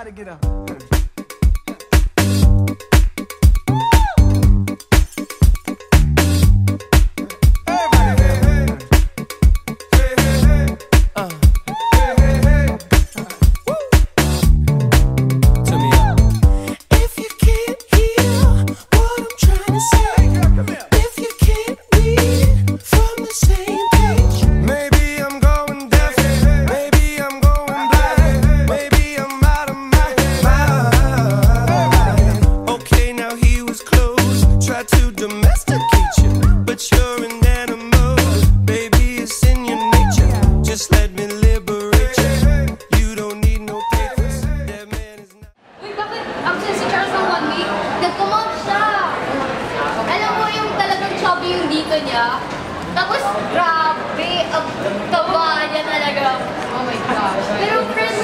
I gotta get up. gusto niya. Tapos, grabe, ang taba niya talaga. Oh my gosh. Pero friend,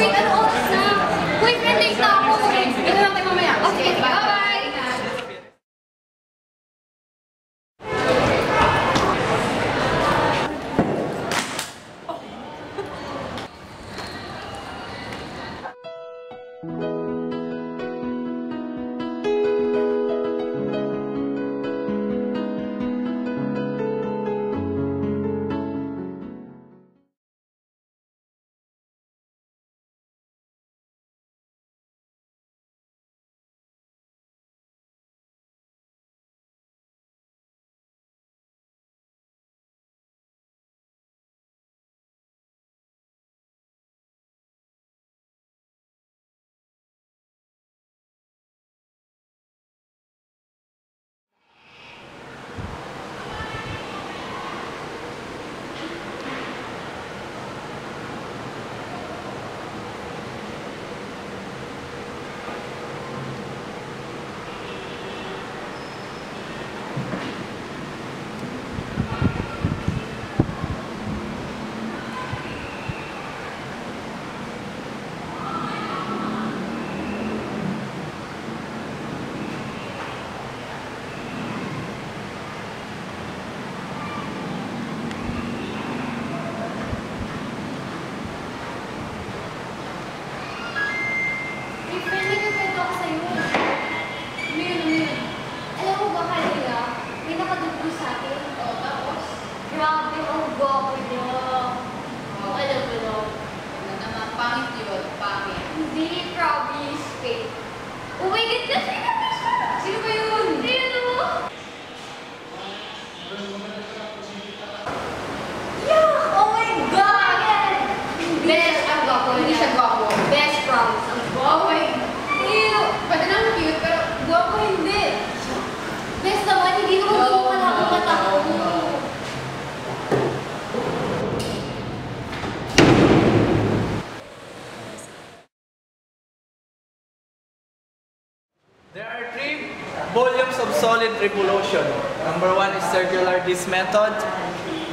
tribulation. Number one is circular disc method.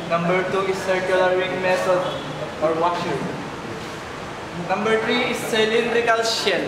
Number two is circular ring method or washer. Number three is cylindrical shell.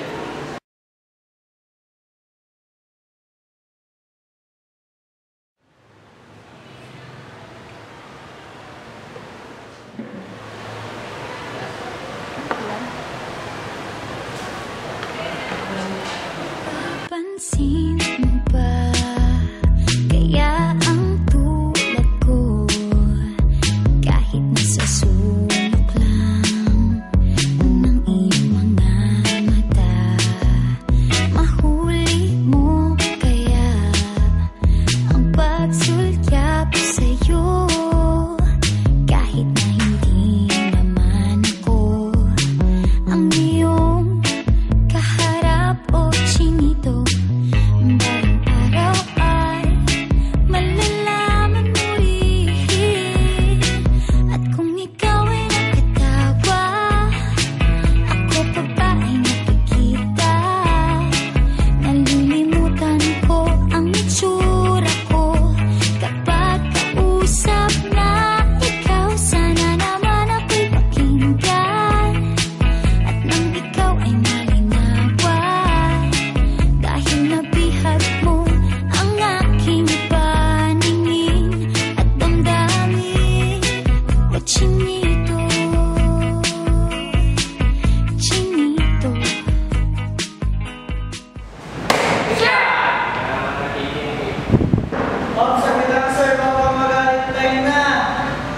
Ma'am, sakit lang sir, baka magalit time na.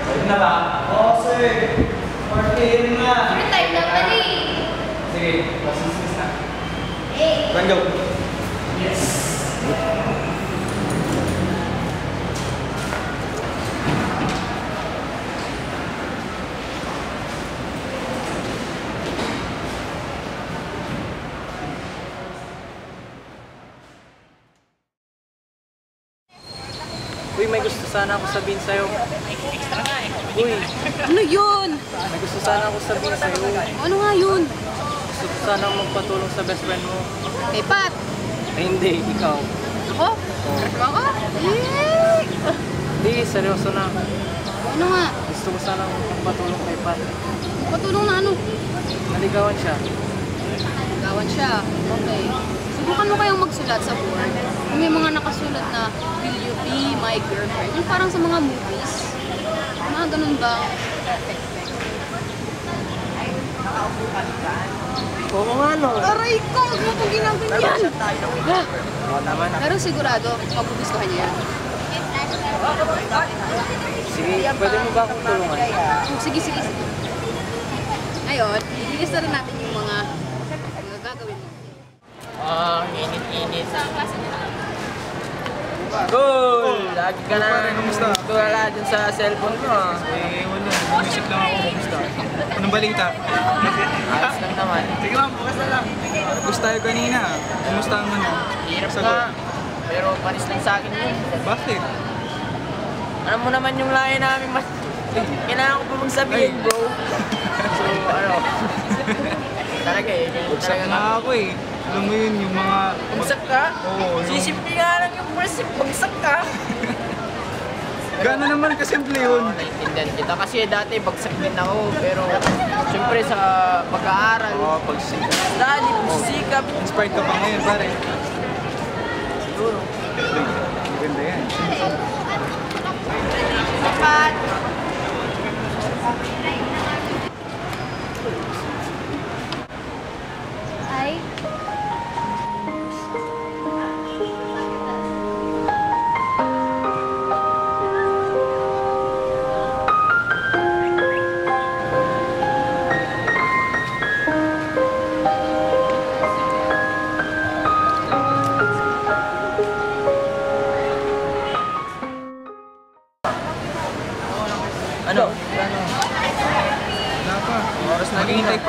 Sakit na ba? Oo sir, 40 na. Sir, na pala. Eh. Sige, pasisisa na. Eh. Run, go. Sana ako sabihin sa'yo. Uy, Ano yun? may gusto sana ako sabihin sa'yo. Ano nga yun? Gusto ko sana magpatulong sa best friend mo. Kay Pat. Eh, hindi, ikaw. Ako? Ako? Yay! Hindi, seryoso na. Ano nga? Gusto ko sana magpatulong kay Pat. Patulong na ano? Naligawan siya. Gawan siya. Okay. Subukan mo kayong magsulat sa board. Kung may mga nakasulat na, Will you be my girlfriend? Yung parang sa mga movies. Mga ganun ba? Oo nga, no. Aray ko! Huwag mo kong ginaganyan! Oo naman. Pero sigurado, magugustuhan niya yan. Sige, pwede mo ba akong tulungan? Sige, sige, sige. Ngayon, ilista rin natin yung mga mga gagawin mo. Ah, init-init. Cool! Lagi ka na Kumusta? tulala dun sa cellphone mo ah. Eh, wala. Music lang ako. Kumusta? Anong balita? Ayos lang naman. Sige lang, bukas na lang. Gusto tayo kanina. Kumusta ang ano? Hirap nga. Pero panis lang sa akin yun. Bakit? Alam mo naman yung layo namin mas... Kailangan ko pa magsabihin, bro. So, ano... talaga eh. Talaga nga ako eh. Alam mo yun, yung mga... Bagsak ka? Oo. yung- Sisimpi nga lang yung first bagsak ka. Gano'n naman kasimple yun. Naiintindihan kita kasi dati bagsak din ako. Pero siyempre sa pag-aaral, Oo, pag sikat. study, pagsisikap. Inspired ka pa ngayon, pare. Siguro. Maganda yan. Sapat!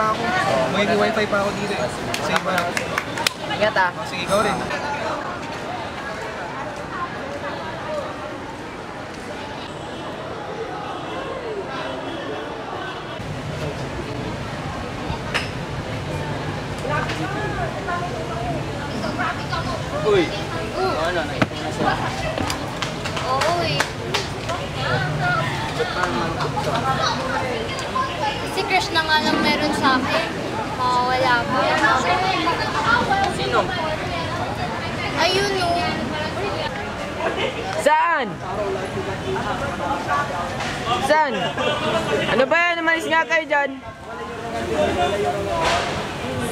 Pa ako. May wifi pa ako dito eh. Sa iba. Ingat ah. Sige, ikaw rin. Uy! Ano, nakita mo na sila. Oo eh. Si crush na nga lang meron sa akin. Mawawala pa. Sino? Ayun oh. Saan? Saan? Ano ba yan? Umalis nga kayo dyan.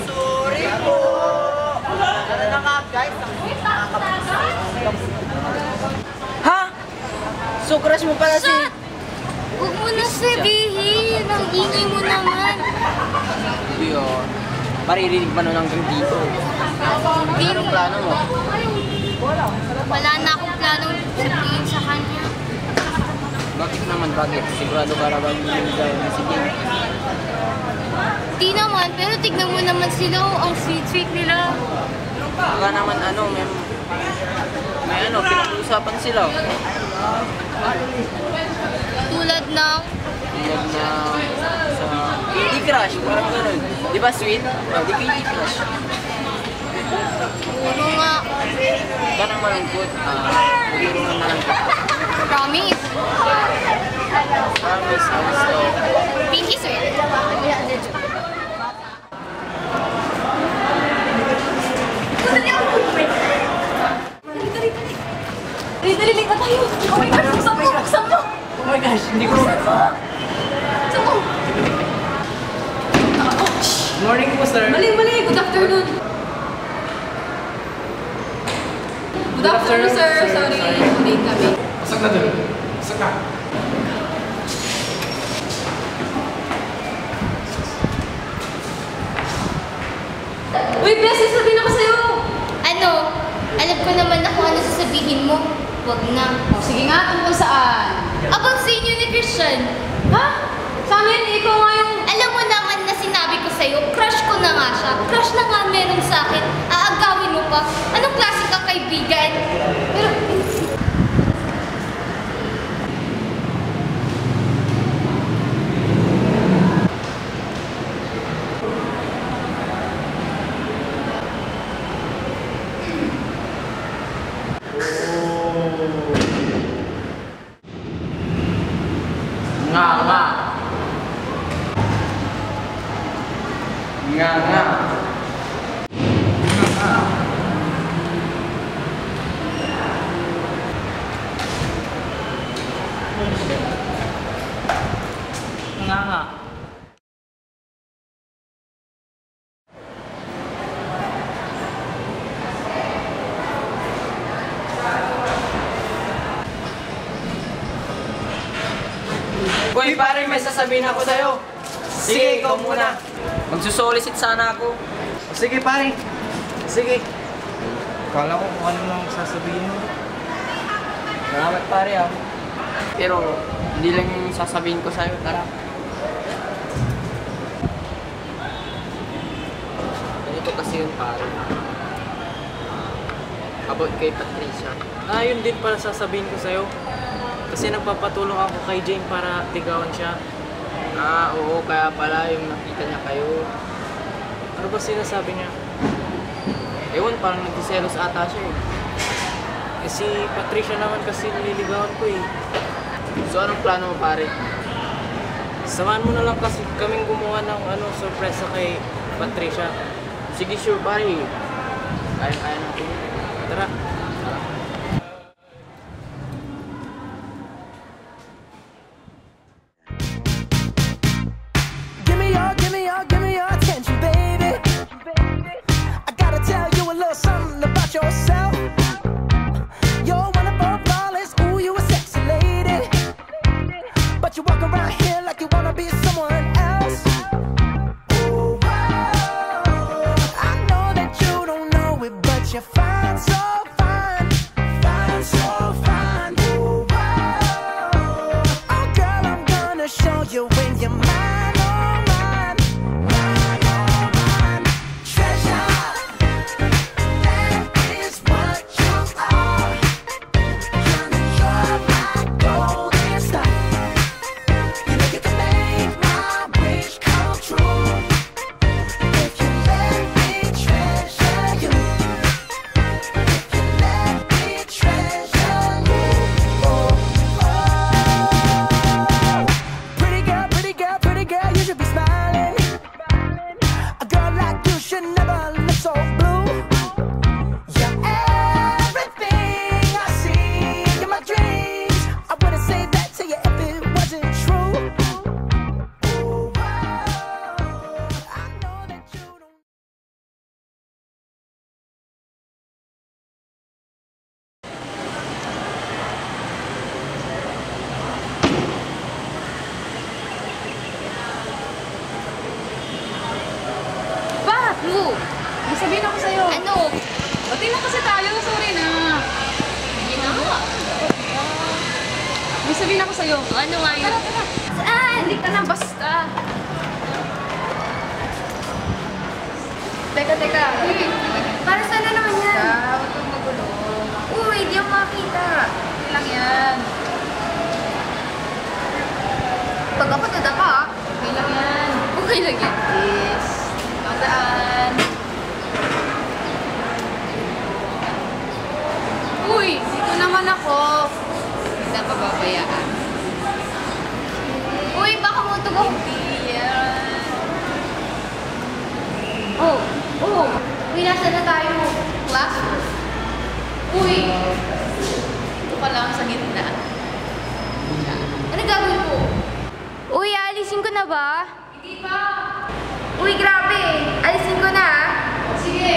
Sorry po. Ano na nga guys? Ha? So crush mo pala si... Huwag mo na sabihin. Ang ingay mo naman. Hindi oh. Maririnig pa nun hanggang dito. Hindi Anong plano mo? Wala na akong planong sabihin sa kanya. Bakit naman? Bakit? Sigurado ka raw yung gaya na si Jim. Di naman, pero tignan mo naman sila. oh, Ang sweet-sweet nila. Baka naman ano, may... May ano, pinag-uusapan sila. Tulad ng... Tulad na Di crush, parang ganun. Di ba sweet? Oh, di di crush. Puro nga. Parang malungkot. Ah, na lang kita. Promise. Promise, stay. Pinky sweet. Dali, dali, dali, tayo! Oh my gosh, buksan mo, buksan mo! Oh my gosh, hindi ko... Buksan mo! Morning po, sir. Mali, mali! Good afternoon! Good afternoon, sir! Sorry, late kami. Pasok na doon. Pasok ka. Uy, beses sabihin ako sa'yo! Ano? Alam ko naman na kung ano sasabihin mo. Huwag na. O, sige nga, tungkol saan? About sa inyo ni Christian. Ha? Sa amin, ikaw nga yung... sa'yo, crush ko na nga siya. Crush na nga meron sa akin. Aagawin mo pa. Anong klase kang kaibigan? Pero, Nga nga. Nga nga. Nga nga. Uy, pare, may sasabihin ako sa'yo. Sige, ikaw muna. Magsusolicit sana ako. Sige pare. Sige. Kala ko kung ano nang sasabihin mo. Salamat pare ah. Pero, hindi lang yung sasabihin ko sa'yo. Tara. Ganito kasi yung pare. About kay Patricia. Ah, yun din pala sasabihin ko sa'yo. Kasi nagpapatulong ako kay Jane para tigawan siya. Ah, oo, kaya pala yung nakita niya kayo. Ano ba sinasabi niya? Ewan, parang nagsiselos ata siya eh. Eh si Patricia naman kasi nililigawan ko eh. So, anong plano mo pare? Samahan mo na lang kasi kaming gumawa ng ano, sorpresa kay Patricia. Sige, sure pare. Kaya-kaya natin. Tara. Walk around here like you Uy, Ito ka lang sa gitna. ano gagawin mo? Uy, alisin ko na ba? Hindi pa. Uy, grabe. Alisin ko na. Sige.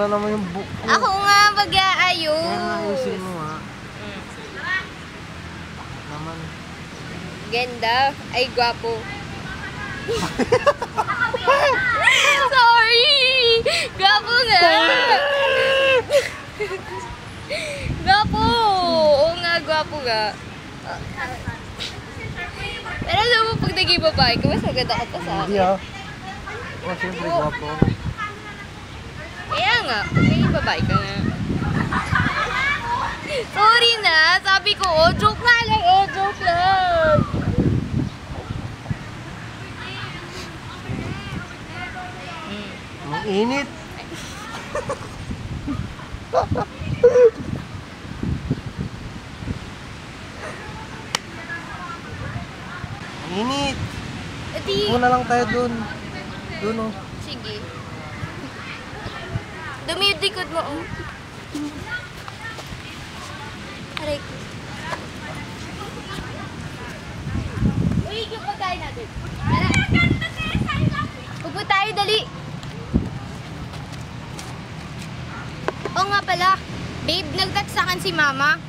Na naman yung book ko. Ako nga mag-aayos. Kaya ayusin mo ha. Mm. Naman. Ganda. Ay, gwapo. Sorry! Gwapo nga! gwapo! Oo nga, gwapo nga. Pero alam mo, pag naging babae ka, mas maganda ka pa sa Hindi akin. ah. Oh, siyempre gwapo. Kaya nga, naging babae ka nga. Sorry na, sabi ko, oh, joke nga lang, oh, joke lang. Ang init. Ang init. Una lang tayo dun. Dun oh. Dumi yung likod mo, oh. Aray ko. Uy, yung pagkain natin. Tara. Upo tayo, dali. Oo nga pala. Babe, nag-text sa akin si mama.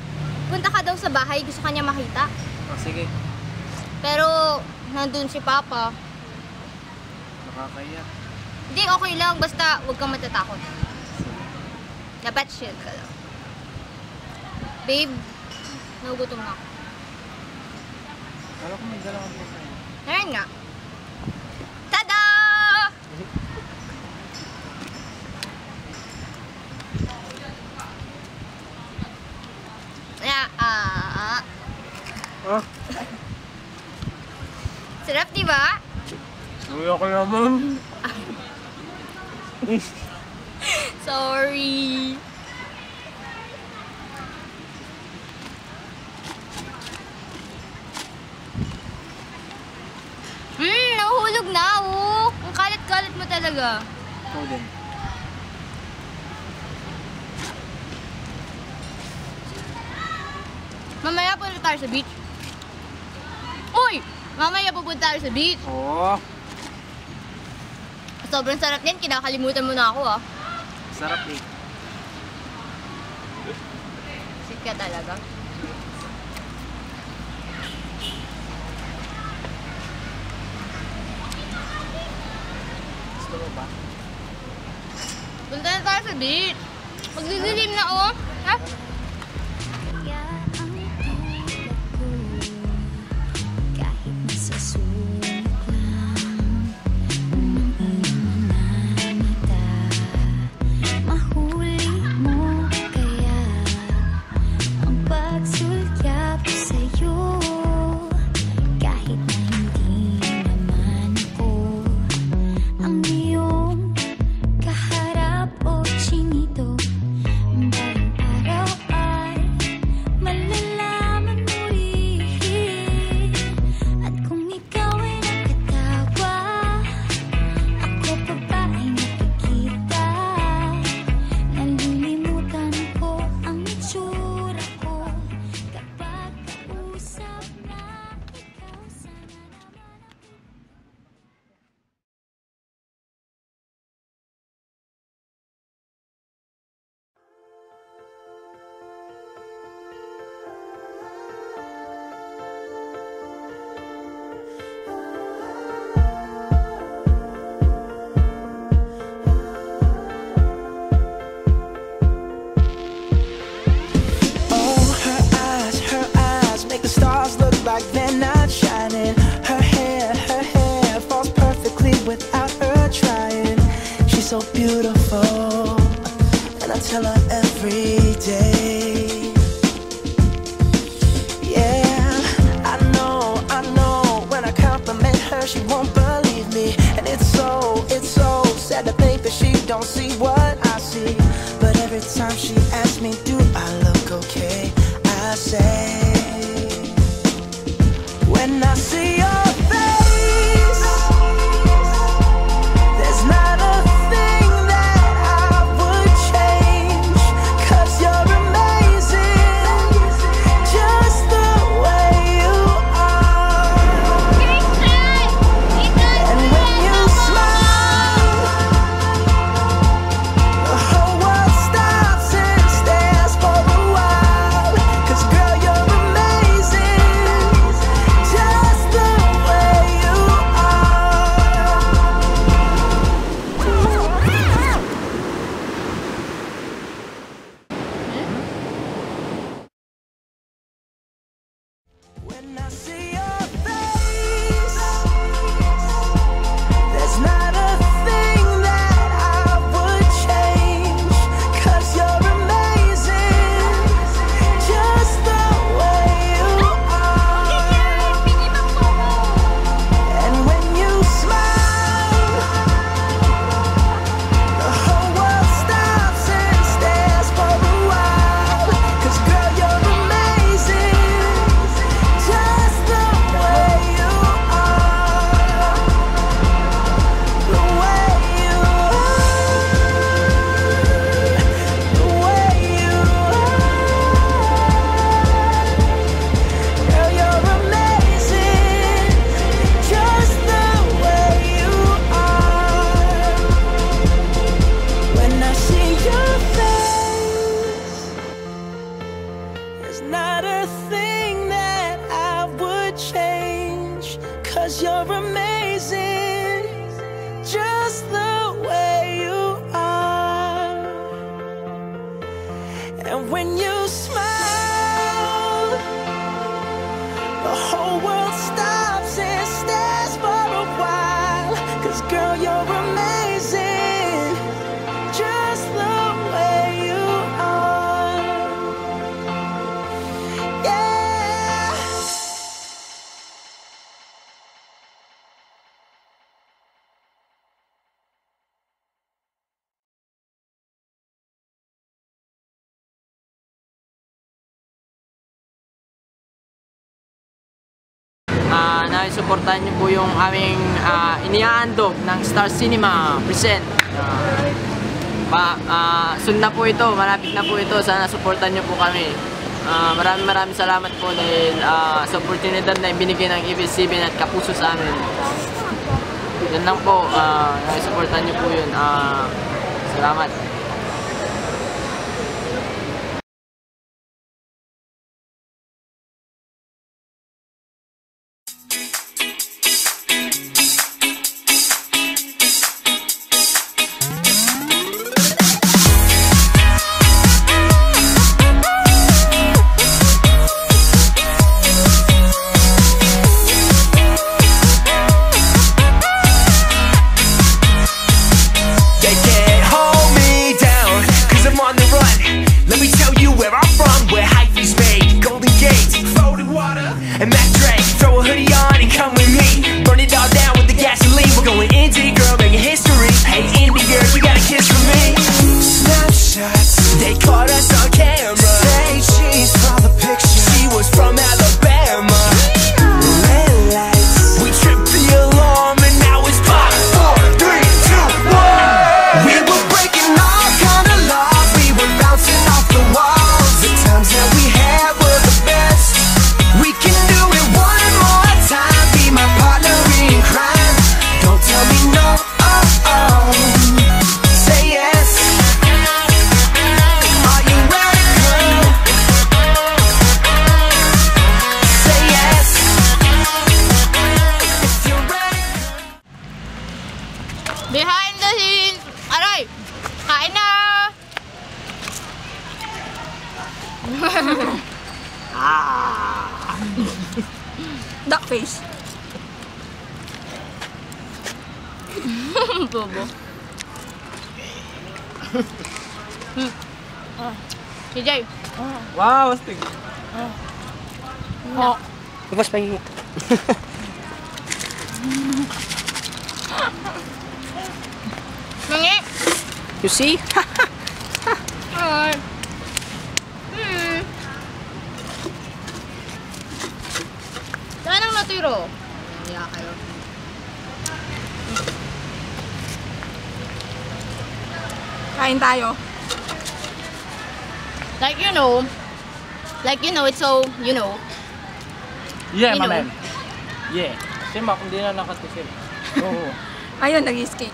Punta ka daw sa bahay, gusto kanya makita. Oh, sige. Pero, nandun si papa. Nakakaya. Hindi, okay lang. Basta, huwag kang matatakot. Nabatshell ka lang. Babe, nagutom na ako. Kala ko may dalawang buka. Ayan nga. Tada! Na, ah. Ah. Sarap, di ba? Uyak naman. Sorry. Hmm, nahuhulog na, oh. Ang kalit-kalit mo talaga. Ikaw din. Mamaya punta tayo sa beach. Uy! Mamaya pupunta tayo sa beach. Oo. Sobrang sarap niyan. Kinakalimutan mo na ako, ah. Sarap eh. Sweet ka talaga? Gusto mo ba? Punta na tayo sa beach. Magdidilim na oh. Ha? don't see what Oh. Supportahan niyo po yung aming ah, iniaandog ng Star Cinema present. Ah, ma, ah, soon na po ito, malapit na po ito. Sana supportan niyo po kami. Ah, maraming maraming salamat po dahil ah, sa oportunidad na ibinigay ng ABS-CBN at Kapuso sa amin. Yan lang po, ah, supportan niyo po yun. Ah, salamat. Pahingi. You see? Ay. Saan ang natiro? Kaya kayo. Kain tayo. Like you know, like you know, it's so, you know. Yeah, know. man. Yeah. Kasi mak, hindi na nakatikim. Oo. Ayun, nag-escape.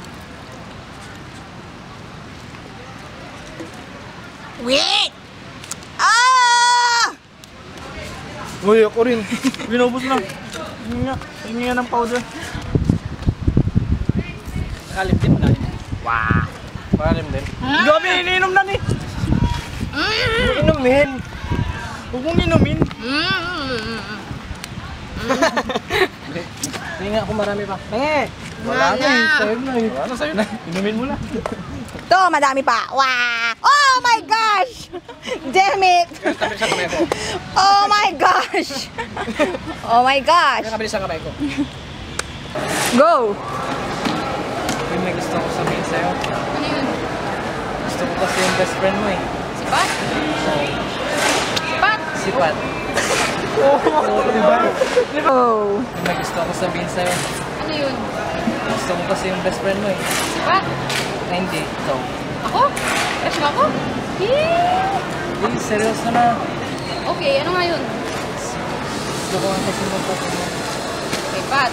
Wait! Ah! Uy, ako rin. Binubos na. Hindi nga. Hindi nga ng powder. Nakalim din na. Wow. Nakalim din. Gabi, iniinom na ni. Mm. Inumin. Huwag mong inumin. Mm. Hindi nga ako marami pa.Enge! Wala na. Sa'yo na eh. Wala sa'yo na. Inumin mo na. To, madami pa. Wow! Oh my gosh! Damn it! Oh my gosh! Oh my gosh! Nakabilis ang kamay ko. Go! Uy, may gusto ko sabihin sa'yo. Ano yun? Gusto ko kasi yung best friend mo eh. Si Pat? Si Pat? Si Pat. Oh. May gusto ko sabihin sa'yo. Ano yun? Gusto ko kasi yung best friend mo eh. Si Pat? Ay, hindi. Ikaw. Ako? Crush mo ako? Yee! Uy, seryoso na. Okay, ano nga yun? Gusto ko nga kasi magpapalala. Okay, Pat.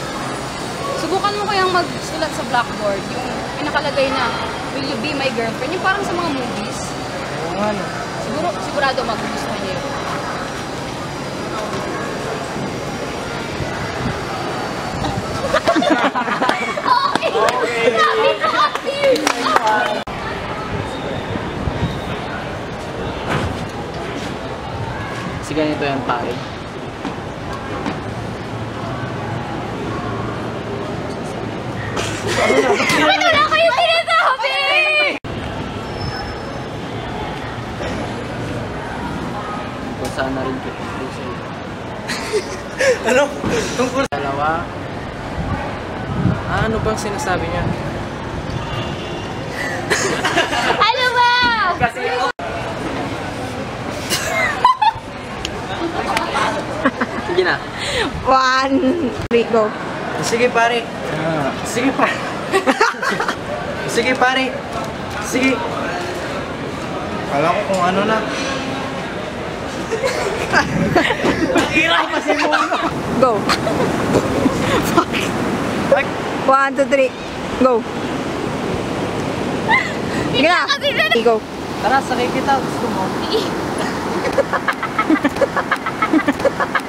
Subukan mo kayang magsulat sa blackboard yung pinakalagay na Will you be my girlfriend? Yung parang sa mga movies. Oo nga no. Siguro, sigurado magugustuhan yun. okay! Sabi ko kasi! Kasi ganito yan pare. Ano na kayo sinasabi? Kung saan na rin kita. Ano? Tungkol Dalawa. Ah, ano bang sinasabi niya? Ano ba? Sige na. One, three, go. Sige pare. Sige pa. Sige pare. Sige. Kala ko kung ano na. Go. One, two, three. Go. Sige na. Go. Tara, sakay kita. Gusto mo?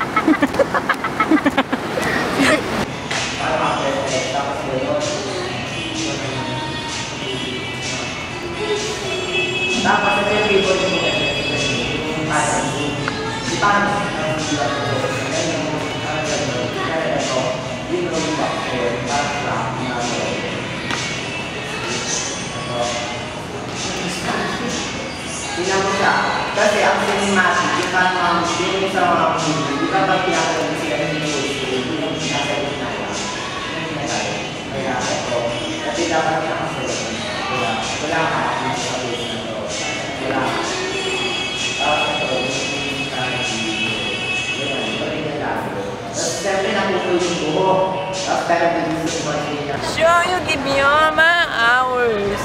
Sure you give me all my hours.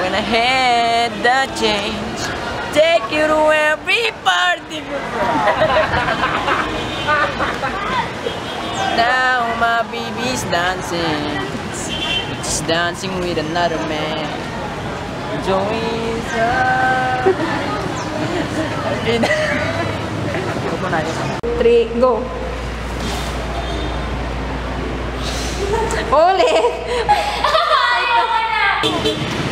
When I had the change Take you to every party. Now my baby's dancing She's dancing with another man Joey's Three, go. Ulit. Punta po